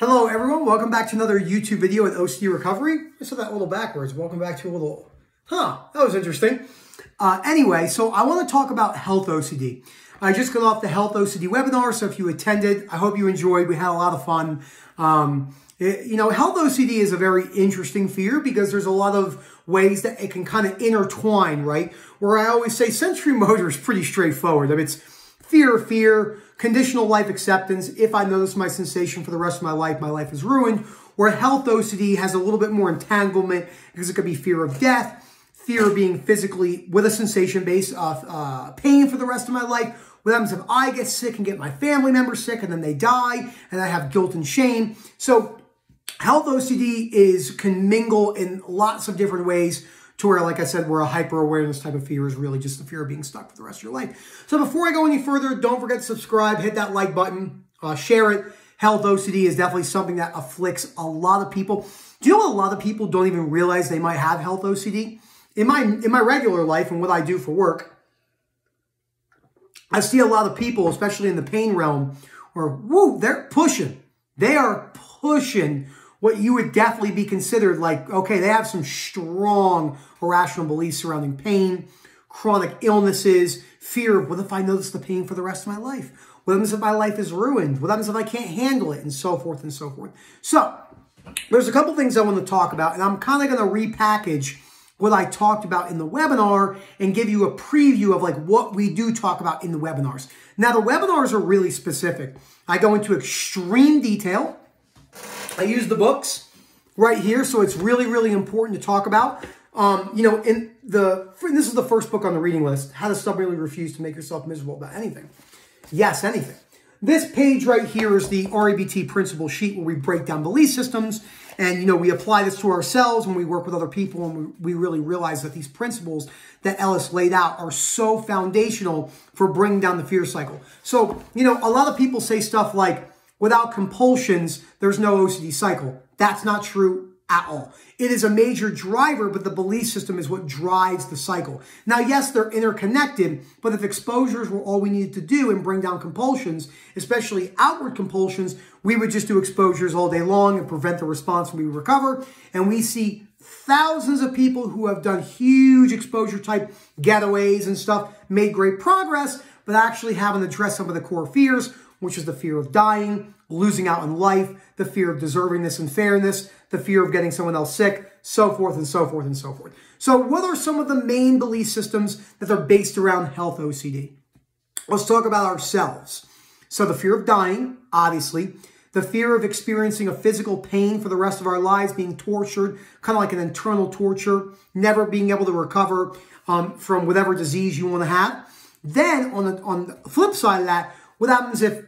Hello everyone, welcome back to another YouTube video at OCD Recovery. I said that a little backwards. Welcome back to a little, huh, that was interesting. Uh, anyway, so I want to talk about health OCD. I just got off the health OCD webinar, so if you attended, I hope you enjoyed. We had a lot of fun. Um, it, you know, health OCD is a very interesting fear because there's a lot of ways that it can kind of intertwine, right? Where I always say sensory motor is pretty straightforward. I mean, it's fear, fear, conditional life acceptance. If I notice my sensation for the rest of my life, my life is ruined. Where health OCD has a little bit more entanglement because it could be fear of death, fear of being physically with a sensation based of uh, pain for the rest of my life. What happens if I get sick and get my family member sick and then they die and I have guilt and shame? So health OCD is can mingle in lots of different ways to where, like I said, where a hyper awareness type of fear is really just the fear of being stuck for the rest of your life. So before I go any further, don't forget to subscribe, hit that like button, uh, share it. Health OCD is definitely something that afflicts a lot of people. Do you know a lot of people don't even realize they might have health OCD? In my in my regular life and what I do for work, I see a lot of people, especially in the pain realm, where woo, they're pushing. They are pushing what you would definitely be considered like, okay, they have some strong irrational beliefs surrounding pain, chronic illnesses, fear of what if I notice the pain for the rest of my life? What happens if my life is ruined? What happens if I can't handle it? And so forth and so forth. So, there's a couple things I want to talk about, and I'm kind of going to repackage what I talked about in the webinar and give you a preview of like what we do talk about in the webinars. Now, the webinars are really specific. I go into extreme detail I use the books right here, so it's really, really important to talk about. Um, you know, in the this is the first book on the reading list. How to stubbornly refuse to make yourself miserable about anything. Yes, anything. This page right here is the REBT principle sheet where we break down belief systems and, you know, we apply this to ourselves when we work with other people and we, we really realize that these principles that Ellis laid out are so foundational for bringing down the fear cycle. So, you know, a lot of people say stuff like, Without compulsions, there's no OCD cycle. That's not true at all. It is a major driver, but the belief system is what drives the cycle. Now, yes, they're interconnected, but if exposures were all we needed to do and bring down compulsions, especially outward compulsions, we would just do exposures all day long and prevent the response when we recover. And we see thousands of people who have done huge exposure type getaways and stuff, made great progress, but actually haven't addressed some of the core fears which is the fear of dying, losing out in life, the fear of deservingness and fairness, the fear of getting someone else sick, so forth and so forth and so forth. So what are some of the main belief systems that are based around health OCD? Let's talk about ourselves. So the fear of dying, obviously, the fear of experiencing a physical pain for the rest of our lives, being tortured, kind of like an internal torture, never being able to recover um, from whatever disease you want to have. Then on the, on the flip side of that, what happens if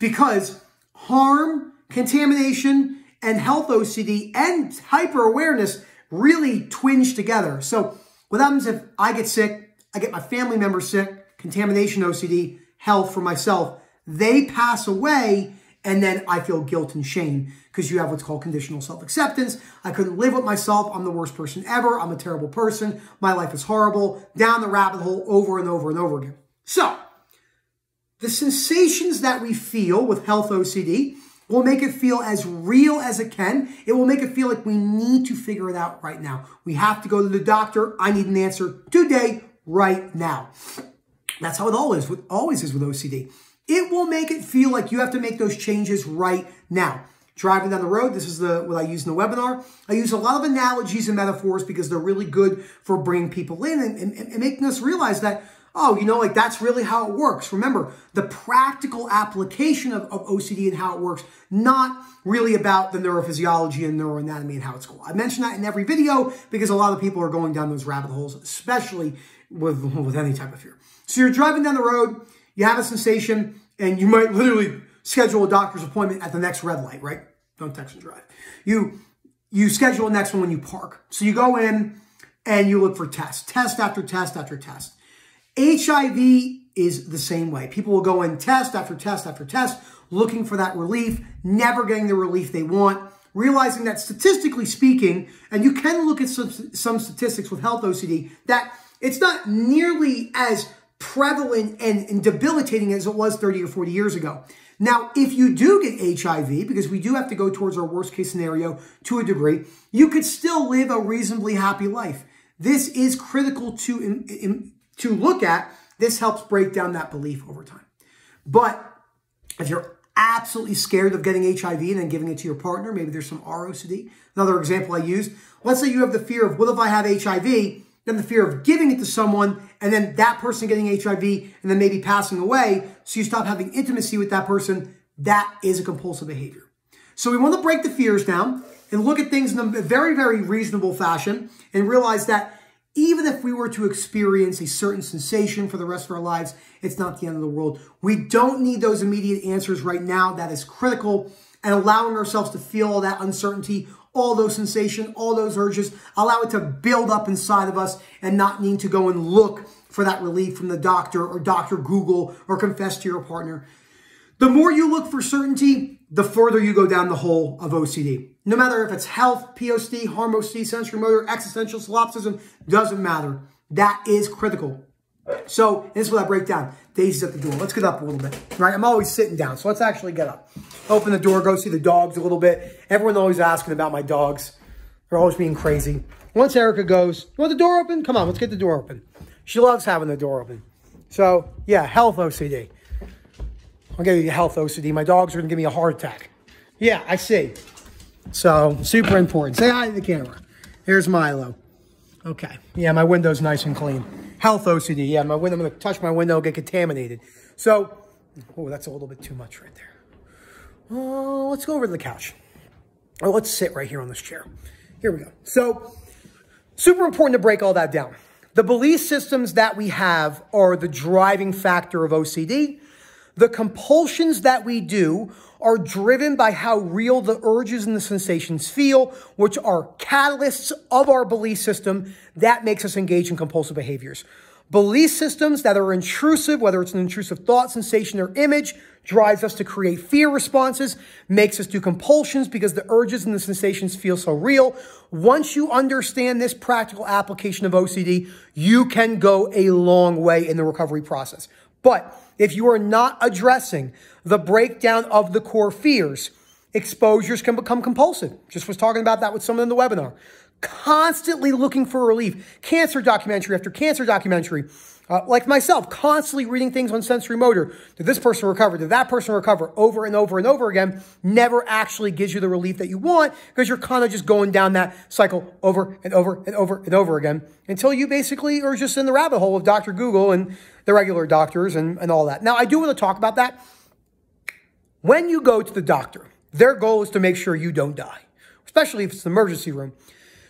because harm, contamination, and health OCD and hyper awareness really twinge together. So what happens if I get sick, I get my family member sick, contamination OCD, health for myself, they pass away, and then I feel guilt and shame because you have what's called conditional self-acceptance. I couldn't live with myself. I'm the worst person ever. I'm a terrible person. My life is horrible. Down the rabbit hole over and over and over again. So the sensations that we feel with health OCD will make it feel as real as it can. It will make it feel like we need to figure it out right now. We have to go to the doctor. I need an answer today, right now. That's how it always, always is with OCD. It will make it feel like you have to make those changes right now. Driving down the road, this is the what I use in the webinar. I use a lot of analogies and metaphors because they're really good for bringing people in and, and, and making us realize that oh, you know, like that's really how it works. Remember, the practical application of, of OCD and how it works, not really about the neurophysiology and neuroanatomy and how it's cool. I mention that in every video because a lot of people are going down those rabbit holes, especially with, with any type of fear. So you're driving down the road, you have a sensation, and you might literally schedule a doctor's appointment at the next red light, right? Don't text and drive. You you schedule the next one when you park. So you go in and you look for tests, test after test after test. HIV is the same way. People will go in test after test after test, looking for that relief, never getting the relief they want, realizing that statistically speaking, and you can look at some, some statistics with health OCD, that it's not nearly as prevalent and, and debilitating as it was 30 or 40 years ago. Now, if you do get HIV, because we do have to go towards our worst case scenario to a degree, you could still live a reasonably happy life. This is critical to, to look at. This helps break down that belief over time. But if you're absolutely scared of getting HIV and then giving it to your partner, maybe there's some ROCD. Another example I used, let's say you have the fear of, what if I have HIV? Then the fear of giving it to someone and then that person getting HIV and then maybe passing away. So you stop having intimacy with that person. That is a compulsive behavior. So we want to break the fears down and look at things in a very, very reasonable fashion and realize that even if we were to experience a certain sensation for the rest of our lives, it's not the end of the world. We don't need those immediate answers right now. That is critical. And allowing ourselves to feel all that uncertainty, all those sensation, all those urges, allow it to build up inside of us and not need to go and look for that relief from the doctor or Dr. Google or confess to your partner. The more you look for certainty, the further you go down the hole of OCD. No matter if it's health, POC, harm OCD, sensory motor, existential solipsism, doesn't matter. That is critical. So this is what I break down. Daisy's at the door. Let's get up a little bit. Right? I'm always sitting down, so let's actually get up. Open the door, go see the dogs a little bit. Everyone's always asking about my dogs. They're always being crazy. Once Erica goes, you want the door open? Come on, let's get the door open. She loves having the door open. So, yeah, health OCD. I'll give you health OCD. My dogs are to give me a heart attack. Yeah, I see. So, super important. Say hi to the camera. Here's Milo. Okay. Yeah, my window's nice and clean. Health OCD. Yeah, my window, I'm to touch my window, get contaminated. So, oh, that's a little bit too much right there. Oh, let's go over to the couch. Or let's sit right here on this chair. Here we go. So, super important to break all that down. The belief systems that we have are the driving factor of OCD. The compulsions that we do are driven by how real the urges and the sensations feel, which are catalysts of our belief system that makes us engage in compulsive behaviors. Belief systems that are intrusive, whether it's an intrusive thought, sensation, or image, drives us to create fear responses, makes us do compulsions because the urges and the sensations feel so real. Once you understand this practical application of OCD, you can go a long way in the recovery process. But if you are not addressing the breakdown of the core fears, exposures can become compulsive. Just was talking about that with someone in the webinar. Constantly looking for relief. Cancer documentary after cancer documentary. Uh, like myself, constantly reading things on sensory motor. Did this person recover? Did that person recover? Over and over and over again never actually gives you the relief that you want because you're kind of just going down that cycle over and over and over and over again until you basically are just in the rabbit hole of Dr. Google and the regular doctors and, and all that. Now, I do want to talk about that. When you go to the doctor, their goal is to make sure you don't die, especially if it's an emergency room.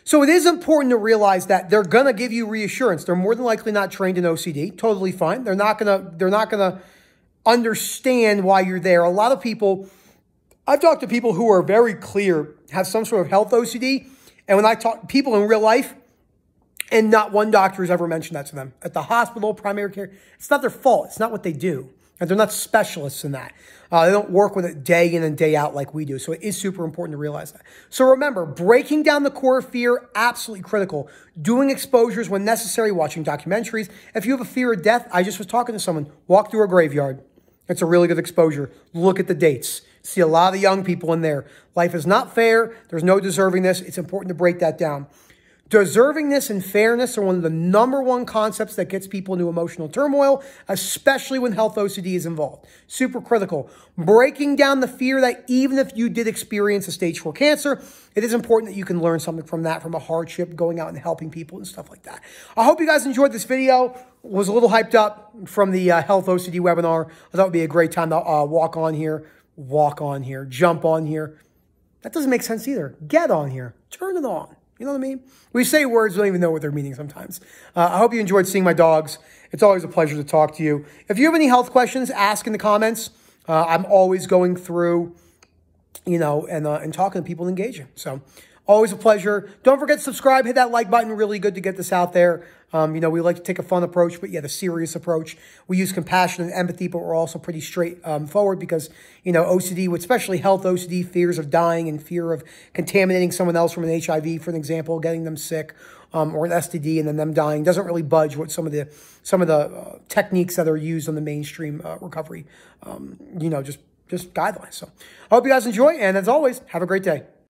So it is important to realize that they're going to give you reassurance. They're more than likely not trained in OCD. Totally fine. They're not going to they're not going to understand why you're there. A lot of people I've talked to people who are very clear have some sort of health OCD, and when I talk people in real life and not one doctor has ever mentioned that to them. At the hospital, primary care, it's not their fault. It's not what they do. And they're not specialists in that. Uh, they don't work with it day in and day out like we do. So it is super important to realize that. So remember, breaking down the core of fear, absolutely critical. Doing exposures when necessary, watching documentaries. If you have a fear of death, I just was talking to someone, walk through a graveyard. It's a really good exposure. Look at the dates. See a lot of the young people in there. Life is not fair. There's no deserving this. It's important to break that down. Deservingness and fairness are one of the number one concepts that gets people into emotional turmoil, especially when health OCD is involved. Super critical. Breaking down the fear that even if you did experience a stage four cancer, it is important that you can learn something from that, from a hardship, going out and helping people and stuff like that. I hope you guys enjoyed this video. Was a little hyped up from the uh, health OCD webinar. I thought it would be a great time to uh, walk on here, walk on here, jump on here. That doesn't make sense either. Get on here. Turn it on. You know what I mean? We say words, we don't even know what they're meaning sometimes. Uh, I hope you enjoyed seeing my dogs. It's always a pleasure to talk to you. If you have any health questions, ask in the comments. Uh, I'm always going through, you know, and, uh, and talking to people and engaging. So always a pleasure. Don't forget to subscribe, hit that like button. Really good to get this out there. Um, you know, we like to take a fun approach, but yeah, the serious approach. We use compassion and empathy, but we're also pretty straightforward um, because, you know, OCD, especially health OCD, fears of dying and fear of contaminating someone else from an HIV, for an example, getting them sick, um, or an STD and then them dying doesn't really budge what some of the some of the uh, techniques that are used on the mainstream uh, recovery, um, you know, just just guidelines. So I hope you guys enjoy. And as always, have a great day.